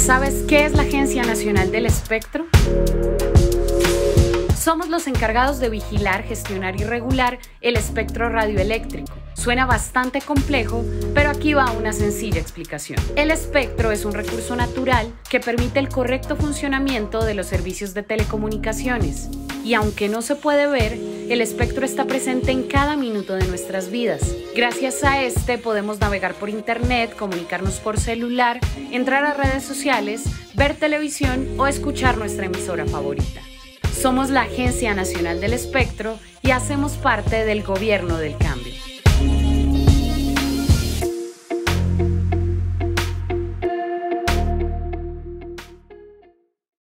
¿Sabes qué es la Agencia Nacional del Espectro? Somos los encargados de vigilar, gestionar y regular el espectro radioeléctrico. Suena bastante complejo, pero aquí va una sencilla explicación. El espectro es un recurso natural que permite el correcto funcionamiento de los servicios de telecomunicaciones. Y aunque no se puede ver, el espectro está presente en cada minuto de nuestras vidas. Gracias a este podemos navegar por internet, comunicarnos por celular, entrar a redes sociales, ver televisión o escuchar nuestra emisora favorita. Somos la Agencia Nacional del Espectro y hacemos parte del Gobierno del Cambio.